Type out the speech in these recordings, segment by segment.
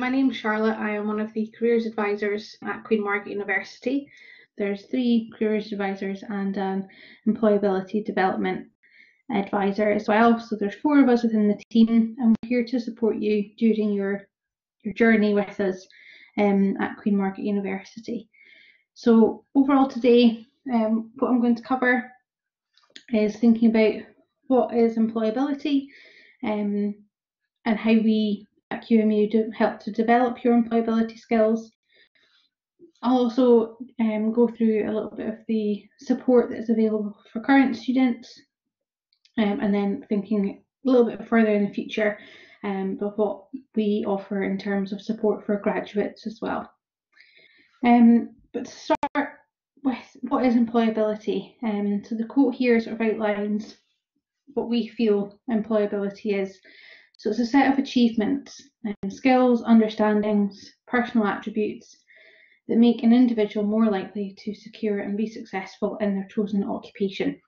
My name's Charlotte. I am one of the careers advisors at Queen Margaret University. There's three careers advisors and an employability development advisor as well. So there's four of us within the team, and we're here to support you during your your journey with us um, at Queen Margaret University. So overall today, um, what I'm going to cover is thinking about what is employability um, and how we QMU to help to develop your employability skills. I'll also um, go through a little bit of the support that is available for current students um, and then thinking a little bit further in the future um, of what we offer in terms of support for graduates as well. Um, but to start with what is employability, um, so the quote here sort of outlines what we feel employability is. So it's a set of achievements, and skills, understandings, personal attributes that make an individual more likely to secure and be successful in their chosen occupation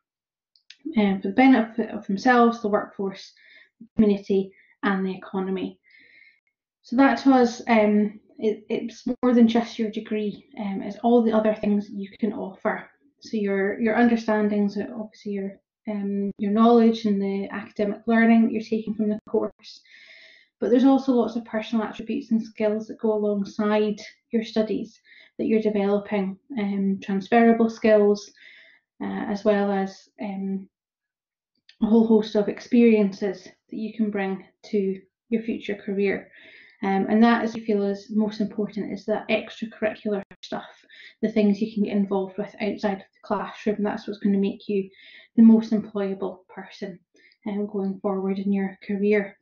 um, for the benefit of themselves, the workforce, the community, and the economy. So that was um, it, it's more than just your degree. Um, it's all the other things you can offer. So your your understandings, obviously your um, your knowledge and the academic learning that you're taking from the course. But there's also lots of personal attributes and skills that go alongside your studies that you're developing, um, transferable skills, uh, as well as um, a whole host of experiences that you can bring to your future career. Um, and that, as I feel, is most important is that extracurricular stuff, the things you can get involved with outside of the classroom. That's what's going to make you the most employable person um, going forward in your career.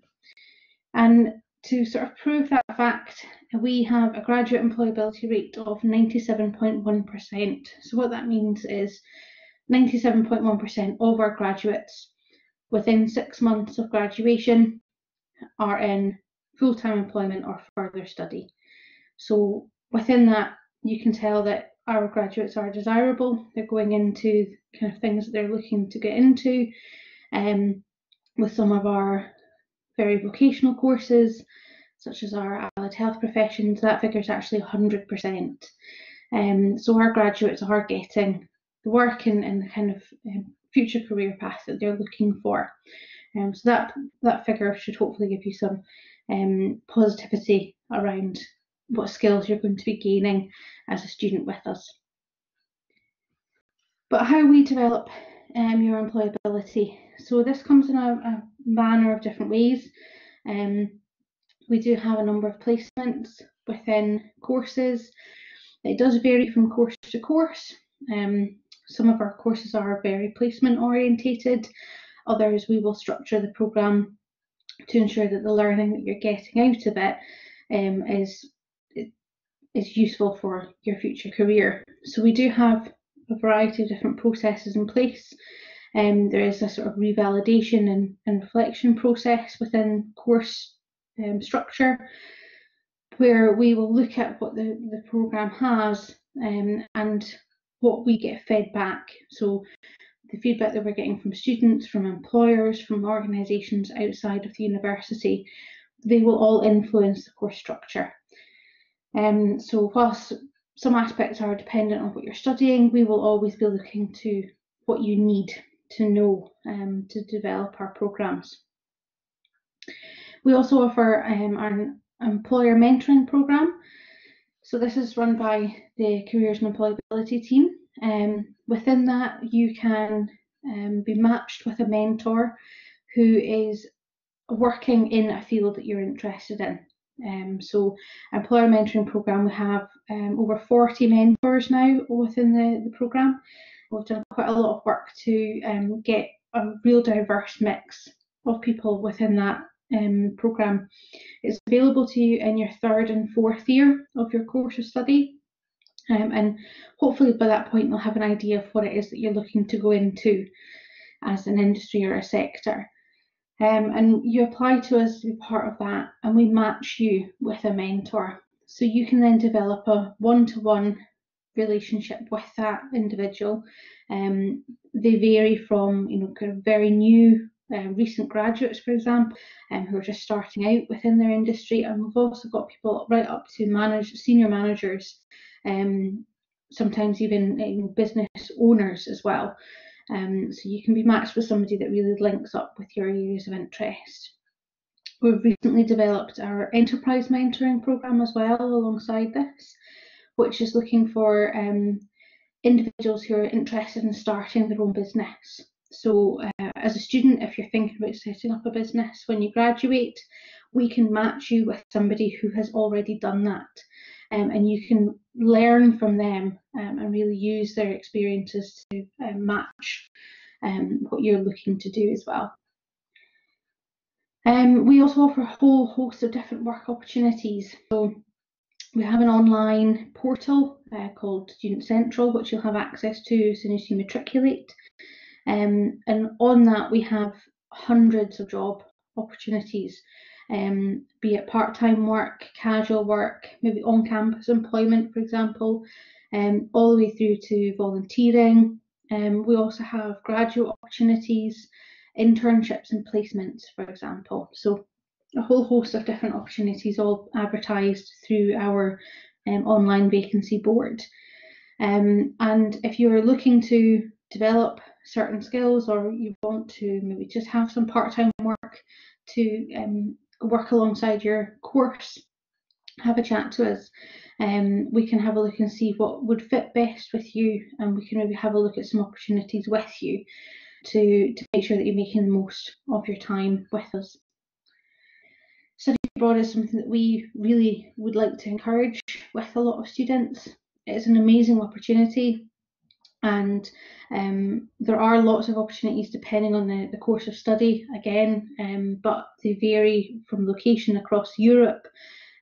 And to sort of prove that fact, we have a graduate employability rate of 97.1%. So what that means is 97.1% of our graduates within six months of graduation are in full-time employment or further study. So within that, you can tell that our graduates are desirable. They're going into kind of things that they're looking to get into. Um, with some of our very vocational courses, such as our allied health professions, that figure is actually 100%. Um, so our graduates are getting the work and, and the kind of um, future career path that they're looking for. Um, so that that figure should hopefully give you some um, positivity around what skills you're going to be gaining as a student with us. But how we develop um, your employability. So this comes in a, a manner of different ways. Um, we do have a number of placements within courses. It does vary from course to course. Um, some of our courses are very placement orientated. Others we will structure the programme to ensure that the learning that you're getting out of it um, is is useful for your future career. So we do have a variety of different processes in place. Um, there is a sort of revalidation and, and reflection process within course um, structure where we will look at what the, the programme has um, and what we get fed back. So the feedback that we're getting from students, from employers, from organisations outside of the university, they will all influence the course structure. Um, so whilst some aspects are dependent on what you're studying, we will always be looking to what you need to know um, to develop our programmes. We also offer um, an employer mentoring programme. So this is run by the Careers and Employability team. Um, within that, you can um, be matched with a mentor who is working in a field that you're interested in. Um, so, employer mentoring program, we have um, over 40 mentors now within the, the program. We've done quite a lot of work to um, get a real diverse mix of people within that um, program. It's available to you in your third and fourth year of your course of study. Um, and hopefully by that point you'll have an idea of what it is that you're looking to go into as an industry or a sector. Um, and you apply to us to be part of that, and we match you with a mentor. So you can then develop a one to one relationship with that individual. Um, they vary from you know kind of very new uh, recent graduates, for example, um, who are just starting out within their industry. And we've also got people right up to manage senior managers, um, sometimes even business owners as well. Um, so you can be matched with somebody that really links up with your areas of interest. We've recently developed our enterprise mentoring program as well alongside this, which is looking for um, individuals who are interested in starting their own business. So, uh, as a student, if you're thinking about setting up a business when you graduate, we can match you with somebody who has already done that. Um, and you can learn from them um, and really use their experiences to uh, match um, what you're looking to do as well. Um, we also offer a whole host of different work opportunities. So we have an online portal uh, called Student Central, which you'll have access to as soon as you matriculate. Um, and on that, we have hundreds of job opportunities, um, be it part time work, casual work, maybe on campus employment, for example, um, all the way through to volunteering. Um, we also have graduate opportunities, internships, and placements, for example. So, a whole host of different opportunities all advertised through our um, online vacancy board. Um, and if you're looking to develop certain skills or you want to maybe just have some part-time work to um, work alongside your course, have a chat to us. Um, we can have a look and see what would fit best with you and we can maybe have a look at some opportunities with you to, to make sure that you're making the most of your time with us. Study abroad is something that we really would like to encourage with a lot of students. It's an amazing opportunity and um, there are lots of opportunities depending on the, the course of study again, um, but they vary from location across Europe,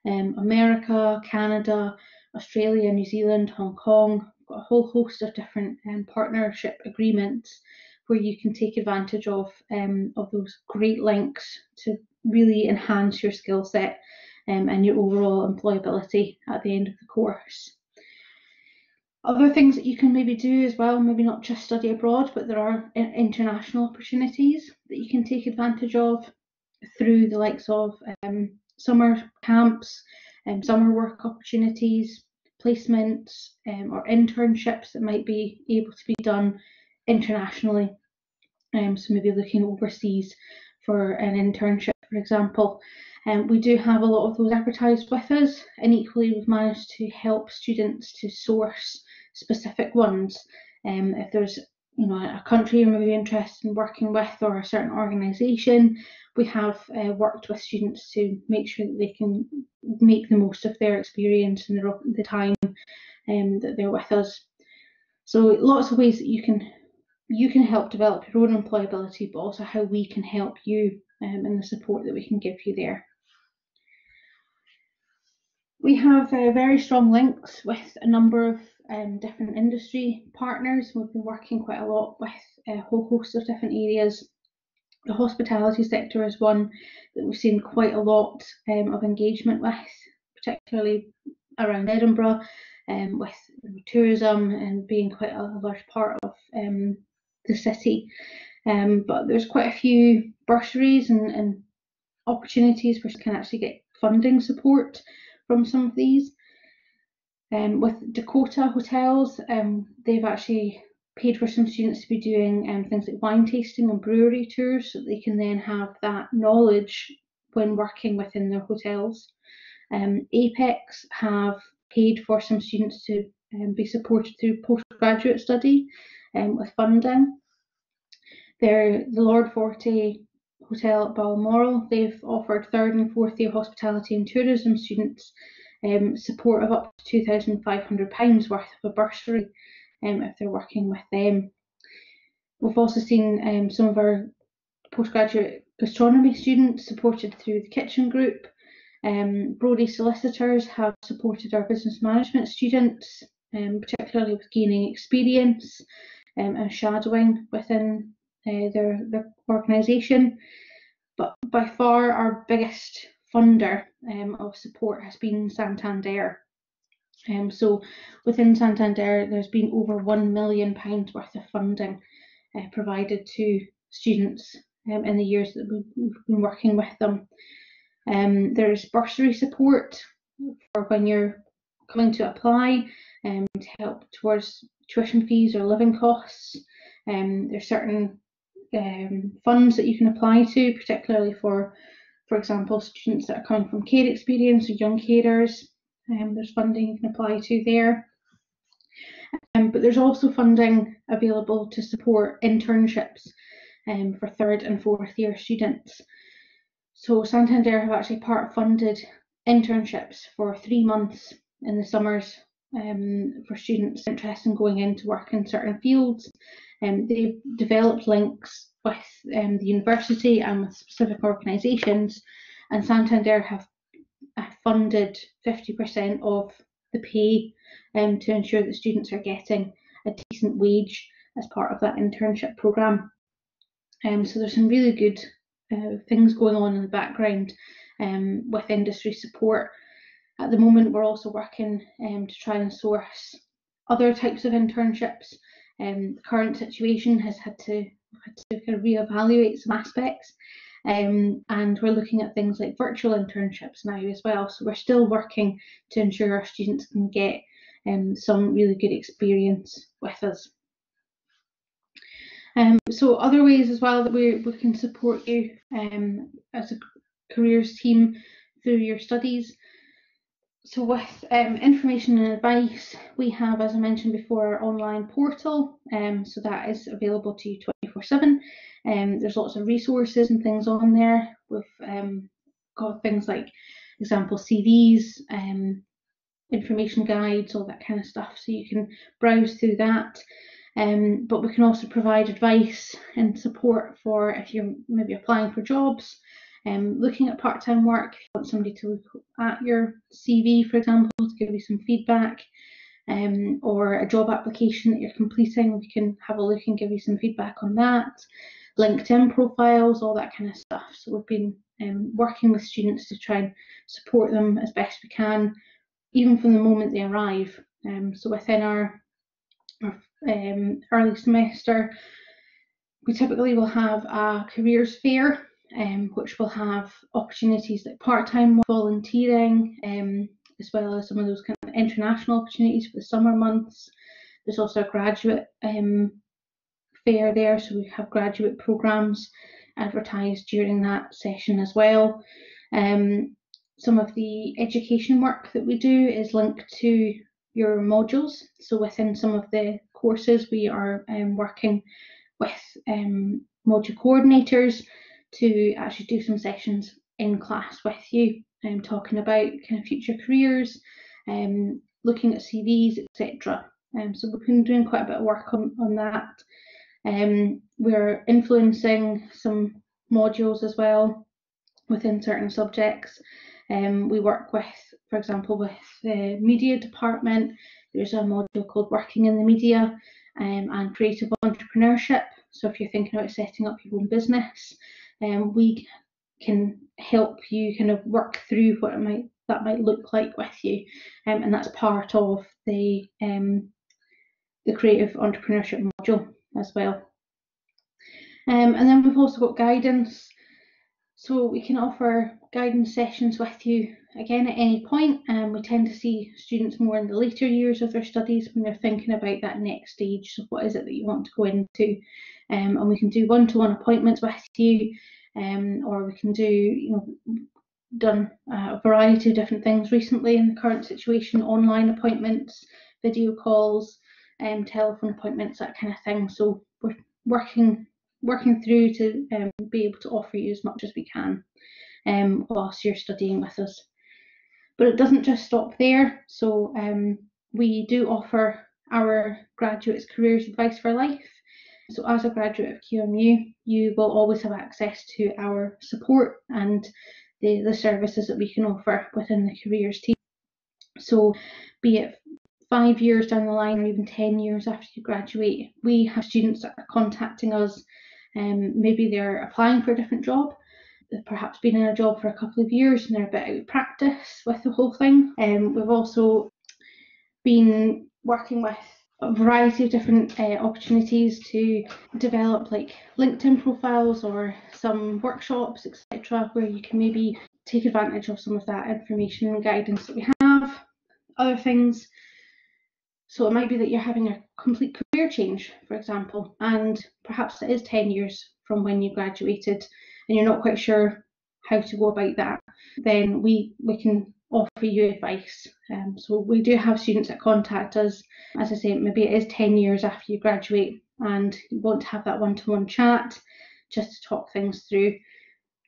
um, America, Canada, Australia, New Zealand, Hong Kong, We've got a whole host of different um, partnership agreements where you can take advantage of um, of those great links to really enhance your skill set um, and your overall employability at the end of the course. Other things that you can maybe do as well, maybe not just study abroad, but there are international opportunities that you can take advantage of through the likes of um, summer camps, um, summer work opportunities, placements, um, or internships that might be able to be done internationally. Um, so maybe looking overseas for an internship, for example. Um, we do have a lot of those advertised with us, and equally we've managed to help students to source specific ones. Um, if there's you know a country you're maybe interested in working with or a certain organisation, we have uh, worked with students to make sure that they can make the most of their experience and the, the time um, that they're with us. So lots of ways that you can you can help develop your own employability, but also how we can help you um, and the support that we can give you there. We have uh, very strong links with a number of um, different industry partners. We've been working quite a lot with a whole host of different areas. The hospitality sector is one that we've seen quite a lot um, of engagement with, particularly around Edinburgh, um, with tourism and being quite a large part of um, the city. Um, but there's quite a few bursaries and, and opportunities which can actually get funding support from some of these. Um, with Dakota Hotels, um, they've actually paid for some students to be doing um, things like wine tasting and brewery tours so they can then have that knowledge when working within their hotels. Um, Apex have paid for some students to um, be supported through postgraduate study um, with funding. They're the Lord Forte Hotel at Balmoral. They've offered third and fourth year hospitality and tourism students um, support of up to £2,500 worth of a bursary um, if they're working with them. We've also seen um, some of our postgraduate gastronomy students supported through the Kitchin Group. Um, Brody solicitors have supported our business management students, um, particularly with gaining experience um, and shadowing within uh, their, their organisation. But by far our biggest funder um, of support has been Santander. Um, so within Santander, there's been over £1 million worth of funding uh, provided to students um, in the years that we've, been working with them. Um, there's bursary support for when you're coming to apply um, to help towards tuition fees or living costs. Um, there's certain um, funds that you can apply to, particularly for, for example, students that are coming from care experience or young carers. Um, there's funding you can apply to there. Um, but there's also funding available to support internships um, for third and fourth year students. So Santander have actually part funded internships for three months in the summers um, for students interested in going into work in certain fields. Um, they've developed links with um, the university and with specific organisations, and Santander have funded 50% of the pay um, to ensure that students are getting a decent wage as part of that internship programme. Um, so there's some really good uh, things going on in the background um, with industry support. At the moment, we're also working um, to try and source other types of internships. Um, the current situation has had to, had to kind of reevaluate some aspects. Um, and we're looking at things like virtual internships now as well. So we're still working to ensure our students can get um, some really good experience with us. Um, so other ways as well that we, we can support you um, as a careers team through your studies. So with um, information and advice, we have, as I mentioned before, our online portal. Um, so that is available to you 24/7. Um, there's lots of resources and things on there. We've um, got things like example CVs, um, information guides, all that kind of stuff. So you can browse through that. Um, but we can also provide advice and support for if you're maybe applying for jobs, um, looking at part-time work, you want somebody to look at your CV, for example, to give you some feedback, um, or a job application that you're completing, we can have a look and give you some feedback on that. LinkedIn profiles, all that kind of stuff. So we've been um, working with students to try and support them as best we can, even from the moment they arrive. Um, so within our our um, early semester, we typically will have a careers fair, um, which will have opportunities like part-time volunteering, um, as well as some of those kind of international opportunities for the summer months. There's also a graduate um, fair there, so we have graduate programs advertised during that session as well. Um, some of the education work that we do is linked to your modules. So within some of the courses, we are um, working with um, module coordinators to actually do some sessions in class with you, um, talking about kind of future careers, um, looking at CVs, etc. Um, so we've been doing quite a bit of work on, on that. Um, we're influencing some modules as well within certain subjects. Um, we work with, for example, with the media department. There's a module called Working in the Media um, and Creative Entrepreneurship. So if you're thinking about setting up your own business, um, we can help you kind of work through what it might that might look like with you, um, and that's part of the um, the creative entrepreneurship module as well. Um, and then we've also got guidance. So we can offer guidance sessions with you again at any point. And we tend to see students more in the later years of their studies when they're thinking about that next stage. So what is it that you want to go into? Um, and we can do one-to-one appointments with you, um, or we can do, you know, done a variety of different things recently in the current situation, online appointments, video calls, um, telephone appointments, that kind of thing. So we're working working through to um, be able to offer you as much as we can um, whilst you're studying with us. But it doesn't just stop there. So um, we do offer our graduates careers advice for life. So as a graduate of QMU, you will always have access to our support and the, the services that we can offer within the careers team. So be it five years down the line or even 10 years after you graduate, we have students that are contacting us um, maybe they're applying for a different job. They've perhaps been in a job for a couple of years and they're a bit out of practice with the whole thing. Um, we've also been working with a variety of different uh, opportunities to develop like LinkedIn profiles or some workshops, etc., where you can maybe take advantage of some of that information and guidance that we have. Other things, so it might be that you're having a complete career change, for example, and perhaps it is 10 years from when you graduated and you're not quite sure how to go about that, then we, we can offer you advice. Um, so we do have students that contact us, as I say, maybe it is 10 years after you graduate and you want to have that one-to-one chat just to talk things through.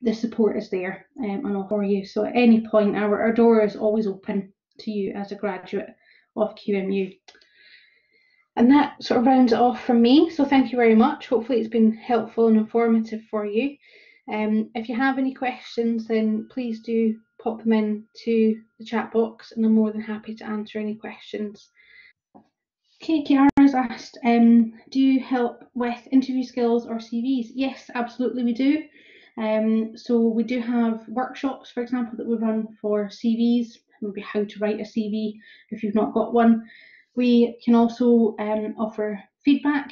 The support is there um, and all for you. So at any point, our, our door is always open to you as a graduate of QMU. And that sort of rounds it off from me. So thank you very much. Hopefully it's been helpful and informative for you. Um, if you have any questions, then please do pop them in to the chat box and I'm more than happy to answer any questions. Okay, Kiara has asked, um, do you help with interview skills or CVs? Yes, absolutely we do. Um, so we do have workshops, for example, that we run for CVs, maybe how to write a CV if you've not got one. We can also um, offer feedback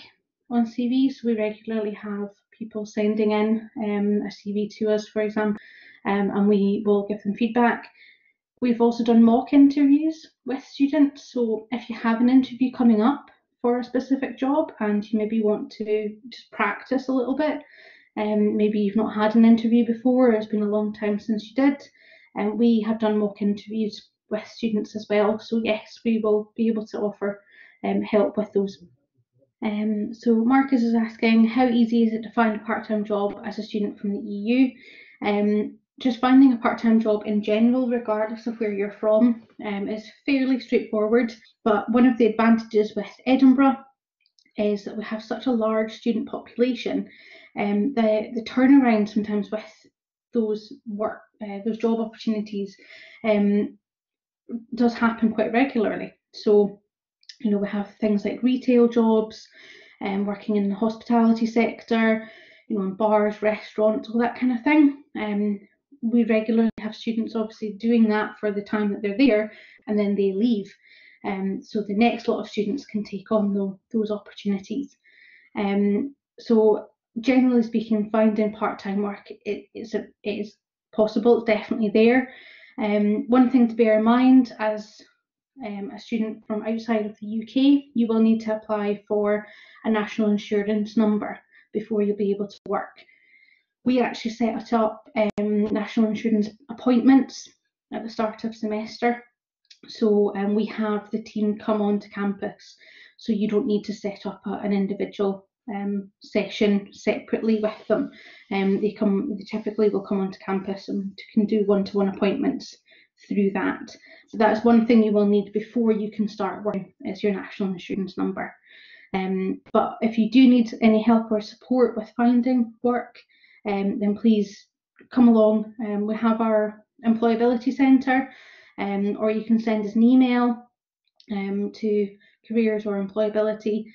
on CVs. We regularly have people sending in um, a CV to us, for example, um, and we will give them feedback. We've also done mock interviews with students. So if you have an interview coming up for a specific job and you maybe want to just practice a little bit, um, maybe you've not had an interview before, or it's been a long time since you did, and um, we have done mock interviews with students as well. So yes, we will be able to offer um, help with those. Um, so Marcus is asking, how easy is it to find a part-time job as a student from the EU? Um, just finding a part-time job in general, regardless of where you're from, um, is fairly straightforward. But one of the advantages with Edinburgh is that we have such a large student population. Um, the the turnaround sometimes with those work uh, those job opportunities um, does happen quite regularly. So, you know, we have things like retail jobs, and um, working in the hospitality sector, you know, in bars, restaurants, all that kind of thing. Um, we regularly have students obviously doing that for the time that they're there and then they leave. Um, so the next lot of students can take on the, those opportunities. Um, so generally speaking, finding part-time work it, it's a, it is possible, it's definitely there. Um, one thing to bear in mind as um, a student from outside of the UK, you will need to apply for a national insurance number before you'll be able to work. We actually set up um, national insurance appointments at the start of semester. So um, we have the team come onto campus, so you don't need to set up a, an individual um, session separately with them. Um, they come, they typically will come onto campus and can do one-to-one appointments through that. So that's one thing you will need before you can start working is your national insurance number. Um, but if you do need any help or support with finding work, um, then please come along. Um, we have our employability centre, um, or you can send us an email um, to careers or employability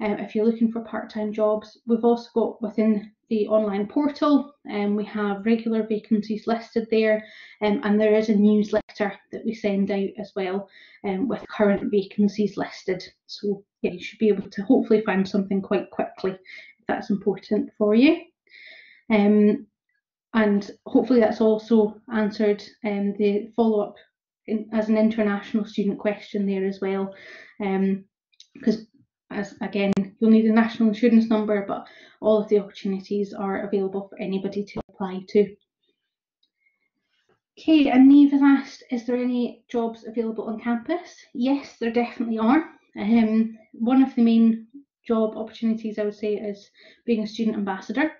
um, if you're looking for part-time jobs. We've also got within the online portal and um, we have regular vacancies listed there and there is a newsletter that we send out as well with current vacancies listed so yeah you should be able to hopefully find something quite quickly if that's important for you um, and hopefully that's also answered um, the follow-up as an international student question there as well because um, as again, you'll need a national insurance number, but all of the opportunities are available for anybody to apply to. Okay, and Neve has asked, is there any jobs available on campus? Yes, there definitely are. Um, one of the main job opportunities I would say is being a student ambassador.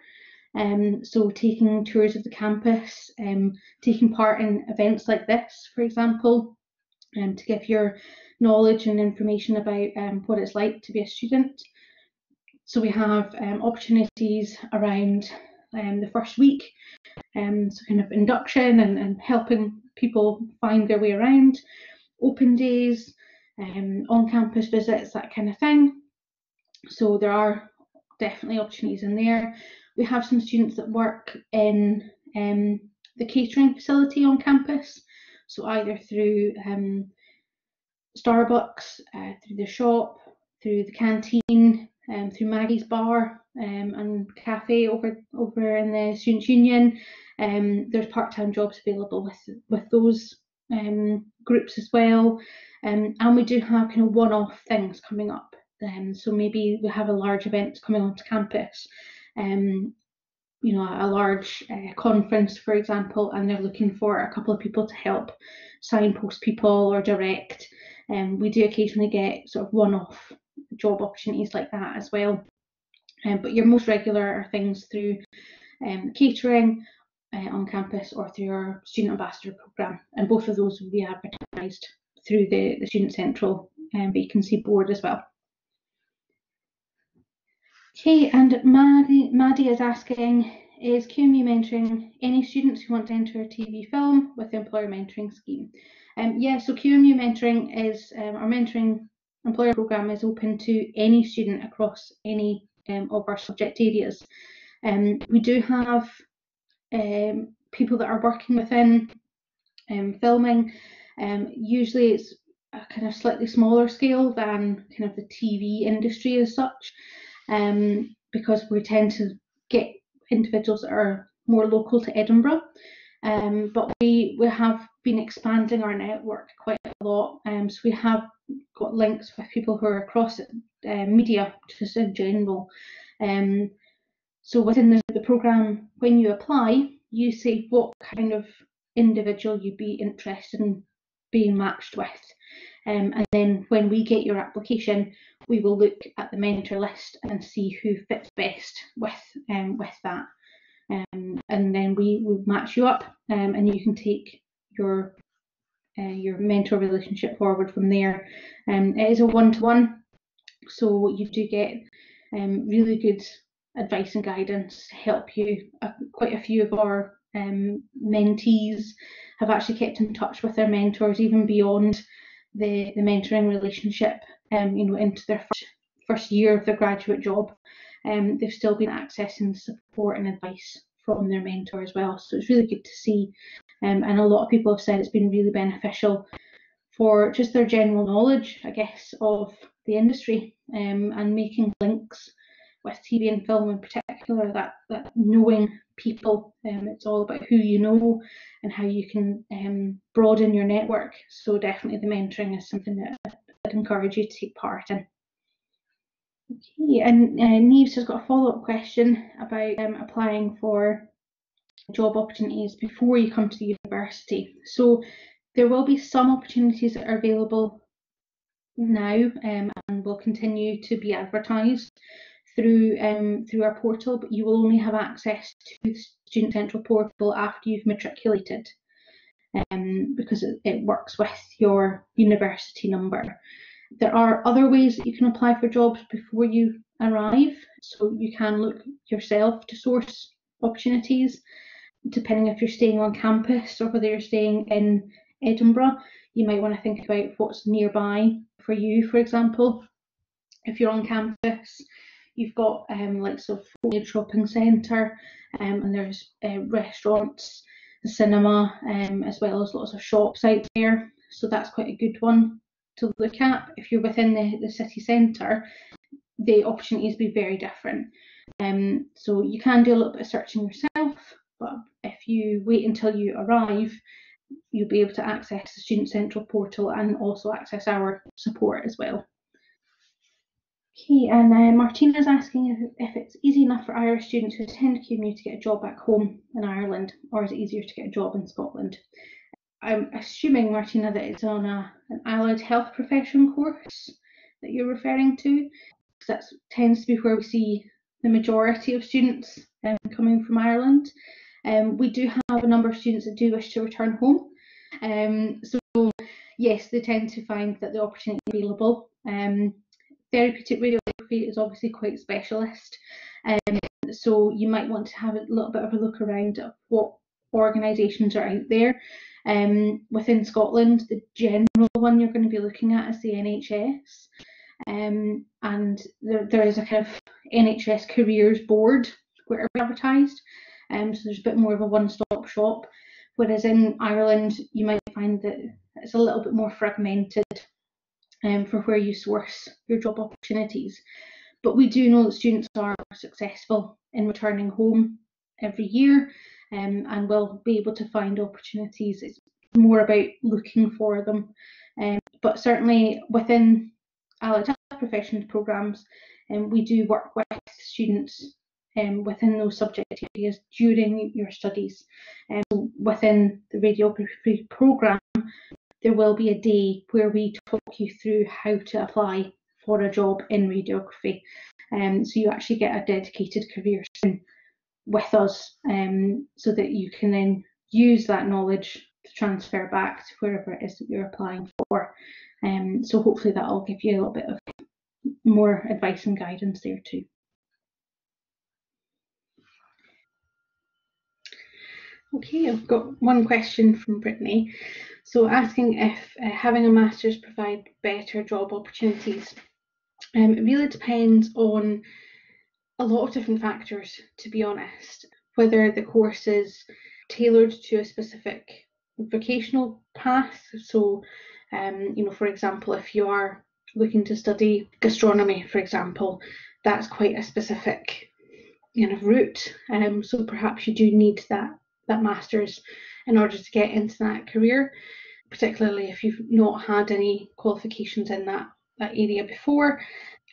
Um, so taking tours of the campus, um, taking part in events like this, for example, um, to give your knowledge and information about um, what it's like to be a student. So we have um, opportunities around um, the first week, um, so kind of induction and, and helping people find their way around, open days, um, on-campus visits, that kind of thing. So there are definitely opportunities in there. We have some students that work in um, the catering facility on campus, so either through um, Starbucks, uh, through the shop, through the canteen, um, through Maggie's bar um, and cafe over over in the Students' Union. Um, there's part-time jobs available with with those um, groups as well. And we do have kind of one-off things coming up. So maybe we have a large event coming onto campus, um, you know, a large uh, conference, for example, and they're looking for a couple of people to help signpost people or direct. Um, we do occasionally get sort of one-off job opportunities like that as well. Um, but your most regular are things through um, catering uh, on campus or through our student ambassador program, and both of those will be advertised through the, the Student Central um, vacancy board as well. Okay, and Maddie, is asking, is QMU mentoring any students who want to enter a TV film with the employer mentoring scheme? Um, yeah, so QMU mentoring is, um, our mentoring employer program is open to any student across any um, of our subject areas. Um, we do have um, people that are working within um, filming. Um, usually it's a kind of slightly smaller scale than kind of the TV industry as such, um, because we tend to get individuals that are more local to Edinburgh. Um, but we we have been expanding our network quite a lot. Um, so we have got links with people who are across uh, media, just in general. Um, so within the, the program, when you apply, you say what kind of individual you'd be interested in being matched with. Um, and then when we get your application, we will look at the mentor list and see who fits best with um, with that. Um, and then we will match you up um, and you can take your uh, your mentor relationship forward from there. Um, it is a one-to-one, so you do get um, really good advice and guidance to help you. Uh, quite a few of our um, mentees have actually kept in touch with their mentors even beyond the, the mentoring relationship, um, you know, into their first, first year of their graduate job. Um, they've still been accessing support and advice from their mentor as well. So it's really good to see. Um, and a lot of people have said it's been really beneficial for just their general knowledge, I guess, of the industry um, and making links with TV and film in particular, that, that knowing people, um, it's all about who you know and how you can um, broaden your network. So definitely the mentoring is something that I'd encourage you to take part in. Okay, and uh, Neves has got a follow-up question about um, applying for job opportunities before you come to the university. So there will be some opportunities that are available now um, and will continue to be advertised through um, through our portal, but you will only have access to the Student Central portal after you've matriculated, um, because it, it works with your university number. There are other ways that you can apply for jobs before you arrive, so you can look yourself to source opportunities, depending if you're staying on campus or whether you're staying in Edinburgh. You might want to think about what's nearby for you, for example. If you're on campus, You've got um, like so shopping centre, um, and there's uh, restaurants, the cinema, um, as well as lots of shops out there. So that's quite a good one to look at. If you're within the, the city centre, the opportunities be very different. Um, so you can do a little bit of searching yourself, but if you wait until you arrive, you'll be able to access the Student Central portal and also access our support as well. Okay, and uh, Martina's asking if, if it's easy enough for Irish students who attend QMU to get a job back home in Ireland, or is it easier to get a job in Scotland? I'm assuming, Martina, that it's on a, an allied health profession course that you're referring to. Because that tends to be where we see the majority of students um, coming from Ireland. Um, we do have a number of students that do wish to return home. Um, so, yes, they tend to find that the opportunity is available. Um, therapeutic radiography is obviously quite specialist. Um, so you might want to have a little bit of a look around at what organisations are out there. Um, within Scotland, the general one you're going to be looking at is the NHS. Um, and there, there is a kind of NHS careers board where it's advertised. Um, so there's a bit more of a one-stop shop. Whereas in Ireland, you might find that it's a little bit more fragmented um, for where you source your job opportunities. But we do know that students are successful in returning home every year um, and will be able to find opportunities. It's more about looking for them. Um, but certainly within allied professions programs, um, we do work with students um, within those subject areas during your studies. Um, within the radiography programme, there will be a day where we talk you through how to apply for a job in radiography. Um, so you actually get a dedicated career with us um, so that you can then use that knowledge to transfer back to wherever it is that you're applying for. Um, so hopefully that'll give you a little bit of more advice and guidance there too. Okay, I've got one question from Brittany. So asking if uh, having a master's provide better job opportunities. Um, it really depends on a lot of different factors, to be honest. Whether the course is tailored to a specific vocational path. So, um, you know, for example, if you are looking to study gastronomy, for example, that's quite a specific kind of route. Um, so perhaps you do need that that master's in order to get into that career, particularly if you've not had any qualifications in that that area before.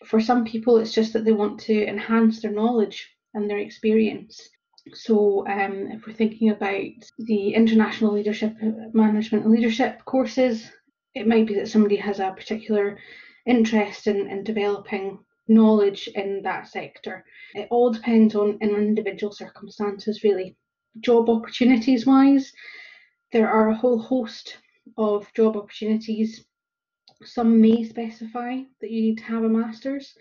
For some people, it's just that they want to enhance their knowledge and their experience. So, um, if we're thinking about the international leadership, management, and leadership courses, it might be that somebody has a particular interest in, in developing knowledge in that sector. It all depends on individual circumstances, really. Job opportunities wise, there are a whole host of job opportunities some may specify that you need to have a master's.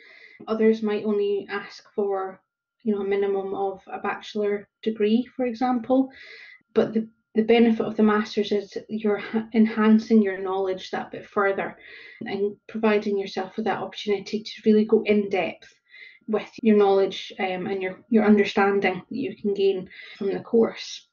Others might only ask for, you know, a minimum of a bachelor degree, for example. But the the benefit of the masters is you're enhancing your knowledge that bit further and providing yourself with that opportunity to really go in depth with your knowledge um, and your your understanding that you can gain from the course.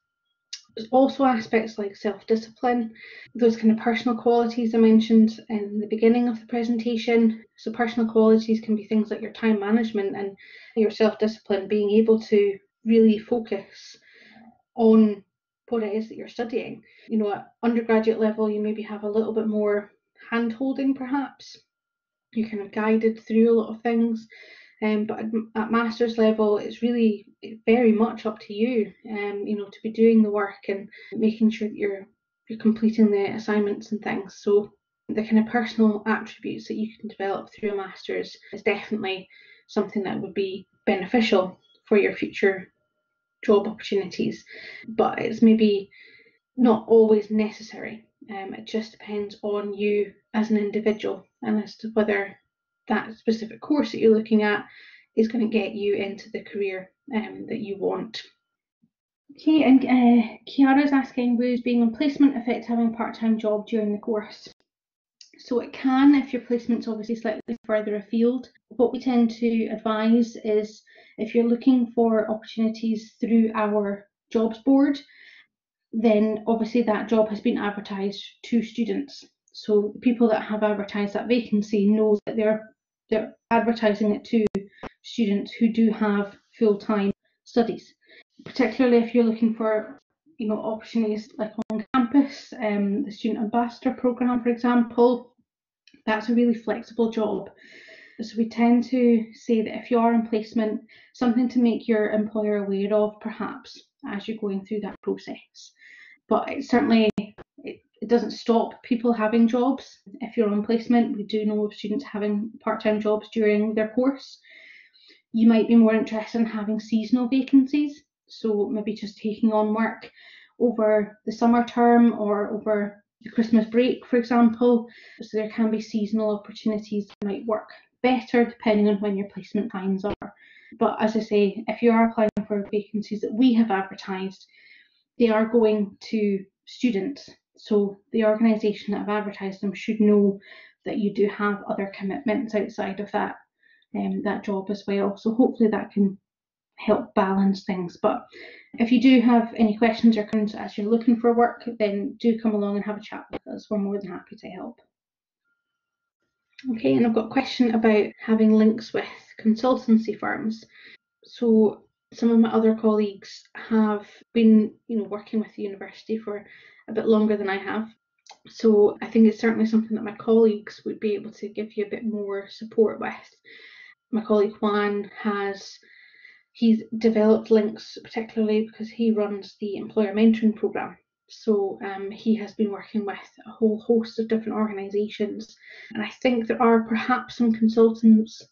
There's also aspects like self-discipline, those kind of personal qualities I mentioned in the beginning of the presentation. So personal qualities can be things like your time management and your self-discipline, being able to really focus on what it is that you're studying. You know, at undergraduate level, you maybe have a little bit more hand holding perhaps. You're kind of guided through a lot of things. Um, but at master's level, it's really very much up to you, um, you know, to be doing the work and making sure that you're you're completing the assignments and things. So the kind of personal attributes that you can develop through a master's is definitely something that would be beneficial for your future job opportunities. But it's maybe not always necessary. Um, it just depends on you as an individual and as to whether that specific course that you're looking at is going to get you into the career um, that you want. Okay, and uh, Kiara's asking, would being on placement affect having a part-time job during the course? So it can if your placement's obviously slightly further afield. What we tend to advise is if you're looking for opportunities through our jobs board, then obviously that job has been advertised to students. So people that have advertised that vacancy know that they're they're advertising it to students who do have full-time studies, particularly if you're looking for you know opportunities like on campus, um, the student ambassador program, for example. That's a really flexible job. So we tend to say that if you are in placement, something to make your employer aware of, perhaps as you're going through that process. But it certainly doesn't stop people having jobs. If you're on placement, we do know of students having part-time jobs during their course. You might be more interested in having seasonal vacancies, so maybe just taking on work over the summer term or over the Christmas break, for example. So there can be seasonal opportunities that might work better depending on when your placement times are. But as I say, if you are applying for vacancies that we have advertised, they are going to students so the organisation that have advertised them should know that you do have other commitments outside of that um, that job as well. So hopefully that can help balance things. But if you do have any questions or concerns as you're looking for work, then do come along and have a chat with us. We're more than happy to help. Okay, and I've got a question about having links with consultancy firms. So some of my other colleagues have been, you know, working with the university for a bit longer than I have. So I think it's certainly something that my colleagues would be able to give you a bit more support with. My colleague Juan has he's developed links particularly because he runs the employer mentoring program so um, he has been working with a whole host of different organisations. And I think there are perhaps some consultants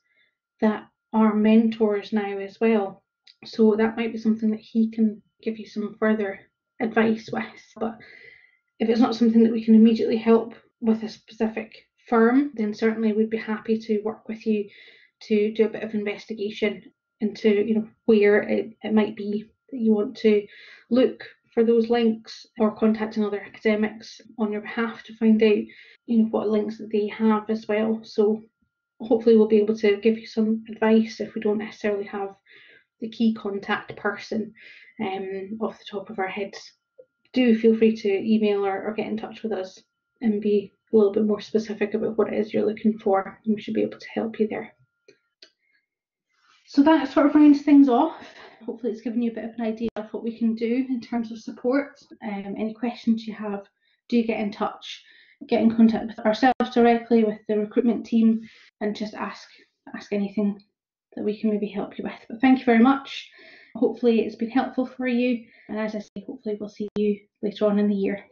that are mentors now as well. So that might be something that he can give you some further advice with. But if it's not something that we can immediately help with a specific firm, then certainly we'd be happy to work with you to do a bit of investigation into you know where it, it might be that you want to look for those links or contacting other academics on your behalf to find out you know what links that they have as well so hopefully we'll be able to give you some advice if we don't necessarily have the key contact person um, off the top of our heads do feel free to email or, or get in touch with us and be a little bit more specific about what it is you're looking for and we should be able to help you there so that sort of rounds things off hopefully it's given you a bit of an idea of what we can do in terms of support. Um, any questions you have, do get in touch. Get in contact with ourselves directly, with the recruitment team, and just ask ask anything that we can maybe help you with. But thank you very much. Hopefully it's been helpful for you. And as I say, hopefully we'll see you later on in the year.